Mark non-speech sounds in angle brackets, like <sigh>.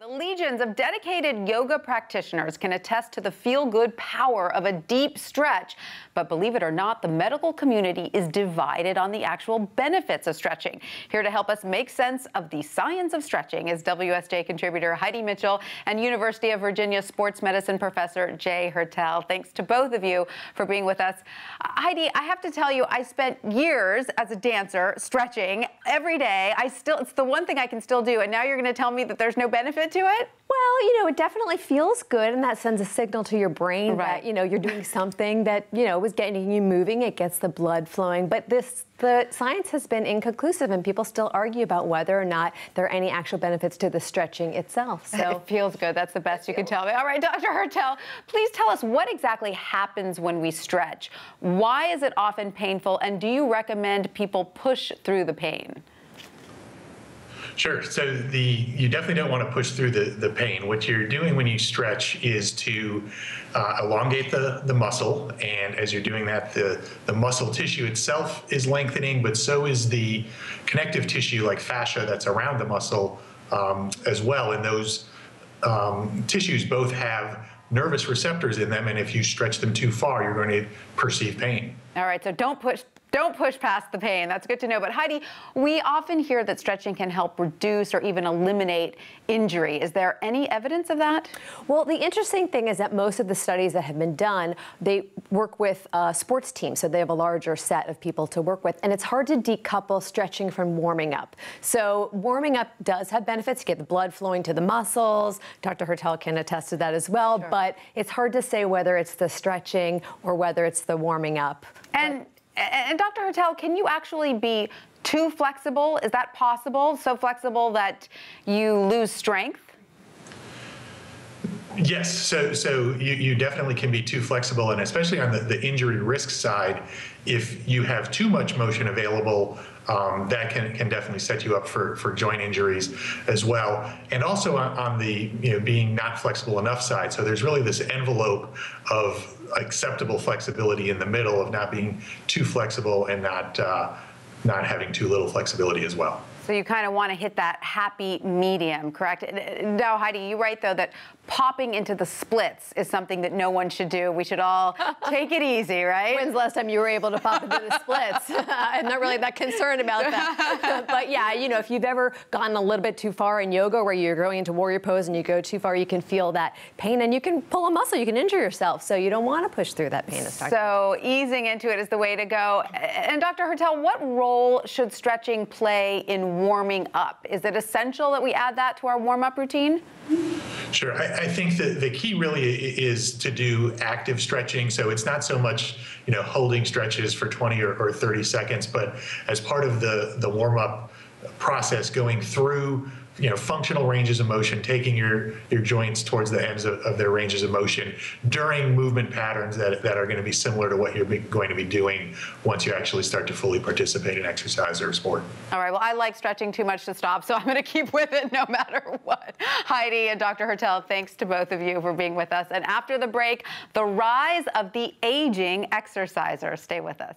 The legions of dedicated yoga practitioners can attest to the feel good power of a deep stretch. But believe it or not, the medical community is divided on the actual benefits of stretching. Here to help us make sense of the science of stretching is WSJ contributor Heidi Mitchell and University of Virginia sports medicine professor Jay Hertel. Thanks to both of you for being with us. Heidi, I have to tell you, I spent years as a dancer stretching every day. I still, it's the one thing I can still do. And now you're going to tell me that there's no benefit to it? Well, you know, it definitely feels good, and that sends a signal to your brain right. that you know you're doing something that you know was getting you moving. It gets the blood flowing. But this, the science has been inconclusive, and people still argue about whether or not there are any actual benefits to the stretching itself. So it feels good. That's the best you can tell me. All right, Dr. Hertel, please tell us what exactly happens when we stretch. Why is it often painful, and do you recommend people push through the pain? Sure. So the you definitely don't want to push through the, the pain. What you're doing when you stretch is to uh, elongate the, the muscle. And as you're doing that, the, the muscle tissue itself is lengthening, but so is the connective tissue like fascia that's around the muscle um, as well. And those um, tissues both have nervous receptors in them. And if you stretch them too far, you're going to perceive pain. All right. So don't push don't push past the pain. That's good to know. But Heidi, we often hear that stretching can help reduce or even eliminate injury. Is there any evidence of that? Well, the interesting thing is that most of the studies that have been done, they work with uh, sports teams, so they have a larger set of people to work with, and it's hard to decouple stretching from warming up. So warming up does have benefits. You get the blood flowing to the muscles. Dr. Hertel can attest to that as well. Sure. But it's hard to say whether it's the stretching or whether it's the warming up. And but and Dr. Hertel, can you actually be too flexible? Is that possible? So flexible that you lose strength? Yes, so so you, you definitely can be too flexible, and especially on the, the injury risk side, if you have too much motion available, um, that can, can definitely set you up for, for joint injuries as well. And also on, on the you know being not flexible enough side, so there's really this envelope of acceptable flexibility in the middle of not being too flexible and not uh, not having too little flexibility as well. So you kind of want to hit that happy medium, correct? Now, Heidi, you write though that popping into the splits is something that no one should do. We should all <laughs> take it easy, right? When's the last time you were able to pop into the splits? <laughs> <laughs> I'm not really that concerned about that. but yeah, you know, if you've ever gone a little bit too far in yoga where you're going into warrior pose and you go too far, you can feel that pain and you can pull a muscle, you can injure yourself. So you don't want to push through that pain. So easing into it is the way to go. And Dr. Hertel, what role should stretching play in warming up? Is it essential that we add that to our warm up routine? Sure. I, I, think that the key really is to do active stretching. So it's not so much, you know, holding stretches for 20 or, or 30 seconds, but as part of the, the warm up process going through you know functional ranges of motion taking your your joints towards the ends of, of their ranges of motion during movement patterns that, that are going to be similar to what you're going to be doing once you actually start to fully participate in exercise or sport. All right well i like stretching too much to stop so <laughs> i'm going to keep with it no matter what. Heidi and dr hertel thanks to both of you for being with us. And after the break the rise of the aging exerciser. Stay with us